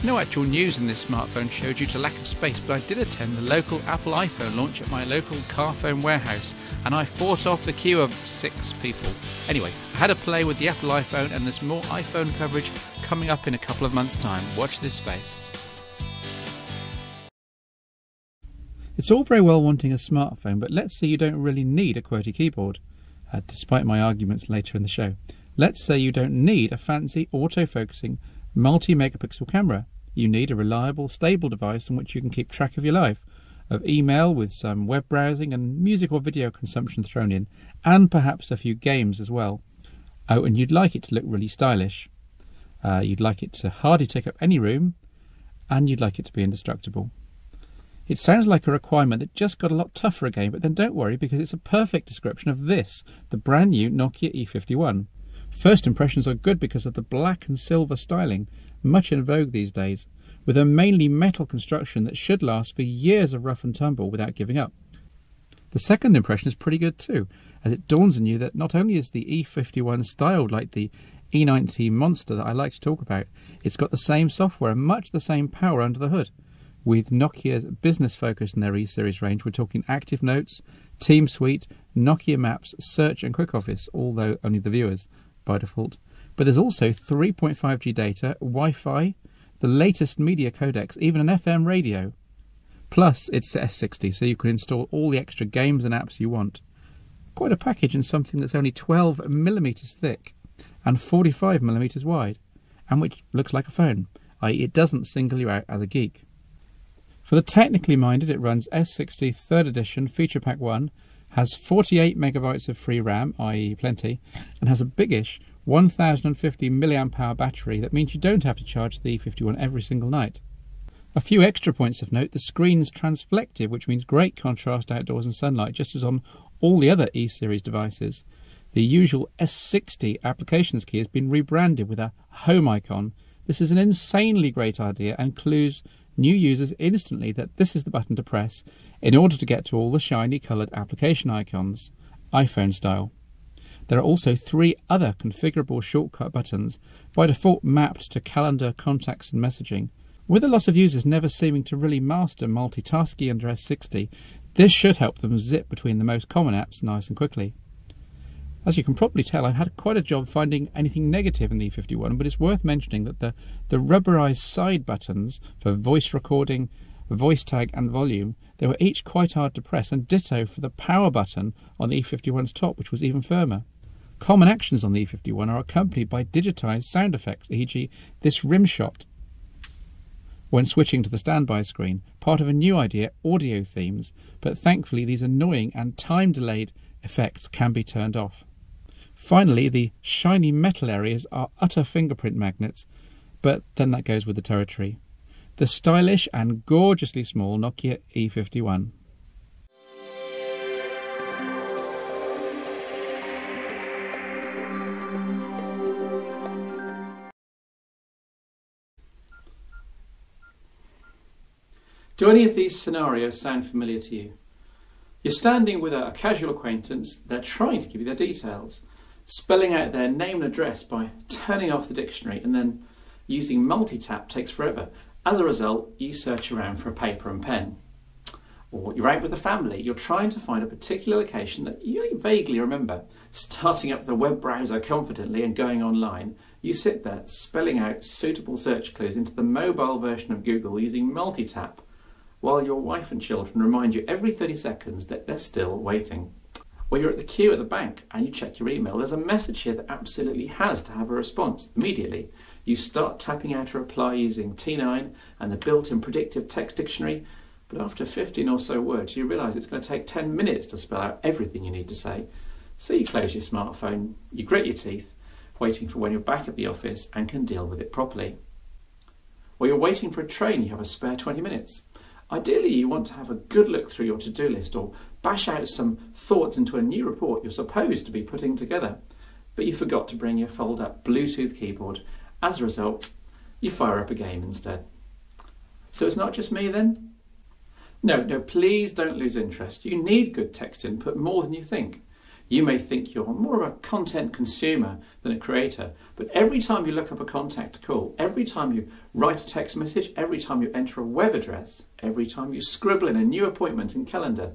There's no actual news in this smartphone show due to lack of space, but I did attend the local Apple iPhone launch at my local Carphone warehouse, and I fought off the queue of six people. Anyway, I had a play with the Apple iPhone, and there's more iPhone coverage coming up in a couple of months' time. Watch this space. It's all very well wanting a smartphone, but let's say you don't really need a QWERTY keyboard, uh, despite my arguments later in the show. Let's say you don't need a fancy auto-focusing multi-megapixel camera. You need a reliable, stable device on which you can keep track of your life, of email with some web browsing and music or video consumption thrown in, and perhaps a few games as well. Oh, and you'd like it to look really stylish. Uh, you'd like it to hardly take up any room, and you'd like it to be indestructible. It sounds like a requirement that just got a lot tougher again, but then don't worry because it's a perfect description of this, the brand new Nokia E51. First impressions are good because of the black and silver styling, much in vogue these days, with a mainly metal construction that should last for years of rough and tumble without giving up. The second impression is pretty good too, as it dawns on you that not only is the E51 styled like the E90 monster that I like to talk about, it's got the same software and much the same power under the hood. With Nokia's business focus in their E series range, we're talking Active Notes, Team Suite, Nokia Maps, Search, and Quick Office, although only the viewers by default. But there's also 3.5G data, Wi Fi, the latest media codecs, even an FM radio. Plus, it's S60, so you can install all the extra games and apps you want. Quite a package in something that's only 12 millimeters thick and 45 millimeters wide, and which looks like a phone, i.e., it doesn't single you out as a geek. For the technically minded, it runs S60 3rd edition Feature Pack 1, has 48 megabytes of free RAM, i.e. plenty, and has a biggish 1050 mAh battery that means you don't have to charge the E51 every single night. A few extra points of note, the screen's transflective, which means great contrast outdoors and sunlight, just as on all the other E-series devices. The usual S60 applications key has been rebranded with a home icon. This is an insanely great idea and clues new users instantly that this is the button to press in order to get to all the shiny coloured application icons, iPhone style. There are also three other configurable shortcut buttons, by default mapped to calendar, contacts and messaging. With a lot of users never seeming to really master multitasking under S60, this should help them zip between the most common apps nice and quickly. As you can probably tell, I've had quite a job finding anything negative in the E51, but it's worth mentioning that the, the rubberized side buttons for voice recording, voice tag and volume, they were each quite hard to press, and ditto for the power button on the E51's top, which was even firmer. Common actions on the E51 are accompanied by digitized sound effects, e.g. this rim shot when switching to the standby screen, part of a new idea, audio themes, but thankfully these annoying and time-delayed effects can be turned off. Finally, the shiny metal areas are utter fingerprint magnets, but then that goes with the territory. The stylish and gorgeously small Nokia E51. Do any of these scenarios sound familiar to you? You're standing with a, casual acquaintance, they're trying to give you their details spelling out their name and address by turning off the dictionary and then using multi-tap takes forever. As a result, you search around for a paper and pen. Or you're out with the family, you're trying to find a particular location that you vaguely remember. Starting up the web browser confidently and going online, you sit there spelling out suitable search clues into the mobile version of Google using multi-tap, while your wife and children remind you every 30 seconds that they're still waiting or you're at the queue at the bank and you check your email, there's a message here that absolutely has to have a response immediately. You start typing out a reply using T9 and the built-in predictive text dictionary, but after 15 or so words, you realise it's going to take 10 minutes to spell out everything you need to say. So you close your smartphone, you grit your teeth, waiting for when you're back at the office and can deal with it properly. Or you're waiting for a train, you have a spare 20 minutes. Ideally, you want to have a good look through your to-do list or bash out some thoughts into a new report you're supposed to be putting together, but you forgot to bring your fold-up Bluetooth keyboard. As a result, you fire up a game instead. So it's not just me then? No, no, please don't lose interest. You need good text input more than you think. You may think you're more of a content consumer than a creator, but every time you look up a contact call, every time you write a text message, every time you enter a web address, every time you scribble in a new appointment in calendar,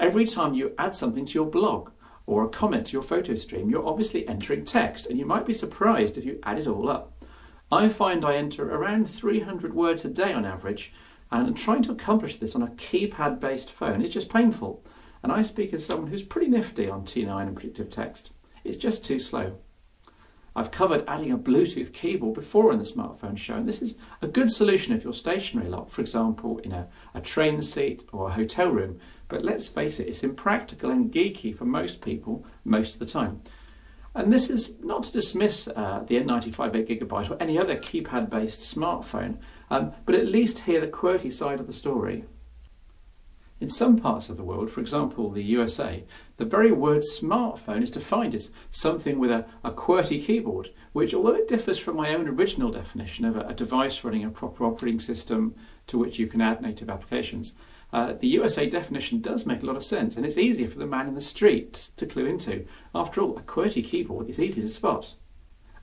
every time you add something to your blog or a comment to your photo stream, you're obviously entering text, and you might be surprised if you add it all up. I find I enter around 300 words a day on average, and trying to accomplish this on a keypad based phone is just painful. And I speak as someone who's pretty nifty on T9 and predictive text. It's just too slow. I've covered adding a Bluetooth keyboard before in the smartphone show, and this is a good solution if you're stationary a lot, for example, in a, a train seat or a hotel room. But let's face it, it's impractical and geeky for most people most of the time. And this is not to dismiss uh, the N95 8GB or any other keypad based smartphone, um, but at least hear the QWERTY side of the story. In some parts of the world, for example the USA, the very word smartphone is defined as something with a, a QWERTY keyboard, which although it differs from my own original definition of a, a device running a proper operating system to which you can add native applications, uh, the USA definition does make a lot of sense and it's easier for the man in the street to clue into. After all, a QWERTY keyboard is easy to spot.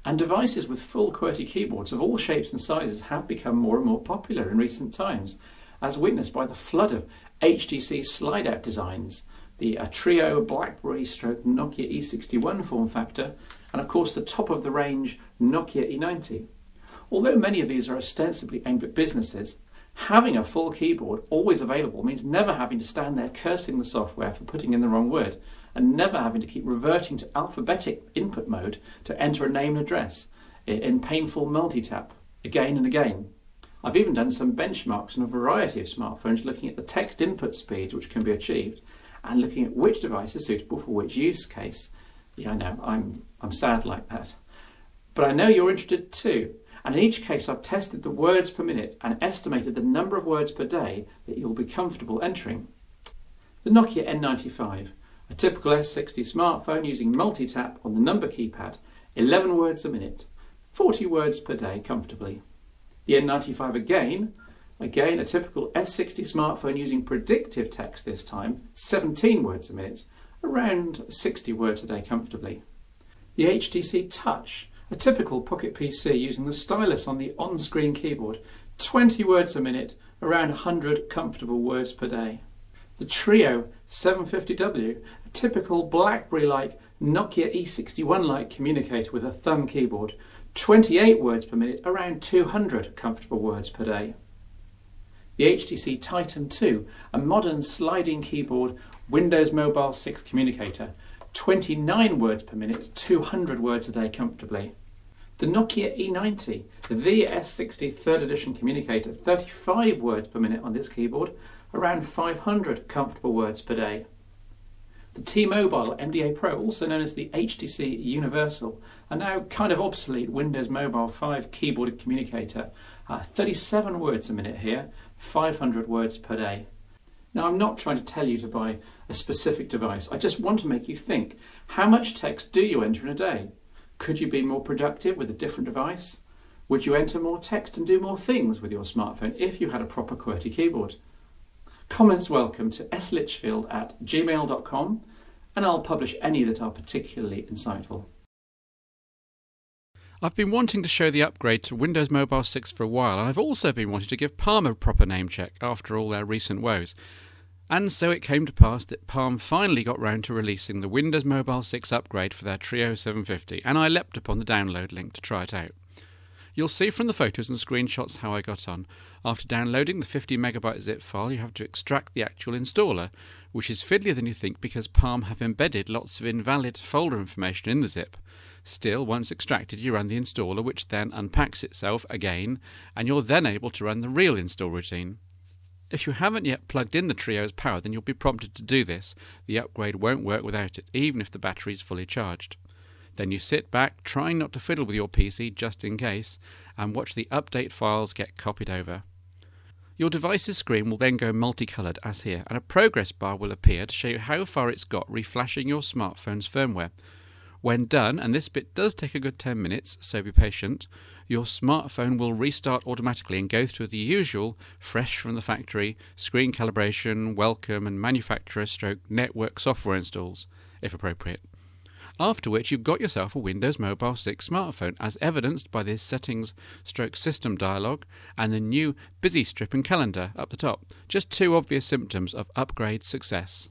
And devices with full QWERTY keyboards of all shapes and sizes have become more and more popular in recent times, as witnessed by the flood of HTC slide out designs, the Treo BlackBerry stroke Nokia E61 form factor, and of course the top of the range Nokia E90. Although many of these are ostensibly aimed at businesses, having a full keyboard always available means never having to stand there cursing the software for putting in the wrong word and never having to keep reverting to alphabetic input mode to enter a name and address in painful multi-tap again and again. I've even done some benchmarks on a variety of smartphones looking at the text input speeds which can be achieved and looking at which device is suitable for which use case. Yeah, I know, I'm, I'm sad like that. But I know you're interested too. And in each case, I've tested the words per minute and estimated the number of words per day that you'll be comfortable entering. The Nokia N95, a typical S60 smartphone using multi-tap on the number keypad, 11 words a minute, 40 words per day comfortably. The N95 again, again a typical S60 smartphone using predictive text this time, 17 words a minute, around 60 words a day comfortably. The HTC Touch, a typical Pocket PC using the stylus on the on-screen keyboard, 20 words a minute, around 100 comfortable words per day. The Treo 750W, a typical BlackBerry-like Nokia E61-like communicator with a thumb keyboard, 28 words per minute, around 200 comfortable words per day. The HTC Titan 2, a modern sliding keyboard Windows Mobile 6 communicator, 29 words per minute, 200 words a day comfortably. The Nokia E90, the VS60 3rd edition communicator, 35 words per minute on this keyboard, around 500 comfortable words per day. The T-Mobile MDA Pro, also known as the HTC Universal, a now kind of obsolete Windows Mobile 5 keyboarded communicator, uh, 37 words a minute here, 500 words per day. Now I'm not trying to tell you to buy a specific device, I just want to make you think, how much text do you enter in a day? Could you be more productive with a different device? Would you enter more text and do more things with your smartphone if you had a proper QWERTY keyboard? Comments welcome to slitchfield at gmail.com and I'll publish any that are particularly insightful. I've been wanting to show the upgrade to Windows Mobile 6 for a while, and I've also been wanting to give Palm a proper name check after all their recent woes. And so it came to pass that Palm finally got round to releasing the Windows Mobile 6 upgrade for their Treo 750, and I leapt upon the download link to try it out. You'll see from the photos and screenshots how I got on. After downloading the 50 megabyte zip file, you have to extract the actual installer, which is fiddlier than you think because Palm have embedded lots of invalid folder information in the zip. Still, once extracted, you run the installer, which then unpacks itself again, and you're then able to run the real install routine. If you haven't yet plugged in the Treo's power, then you'll be prompted to do this. The upgrade won't work without it, even if the battery is fully charged. Then you sit back, trying not to fiddle with your PC just in case, and watch the update files get copied over. Your device's screen will then go multicoloured as here, and a progress bar will appear to show you how far it's got reflashing your smartphone's firmware. When done, and this bit does take a good 10 minutes, so be patient, your smartphone will restart automatically and go through the usual fresh from the factory screen calibration, welcome, and manufacturer stroke network software installs, if appropriate. After which you've got yourself a Windows Mobile 6 smartphone, as evidenced by this settings stroke system dialog and the new busy strip and calendar up the top. Just two obvious symptoms of upgrade success.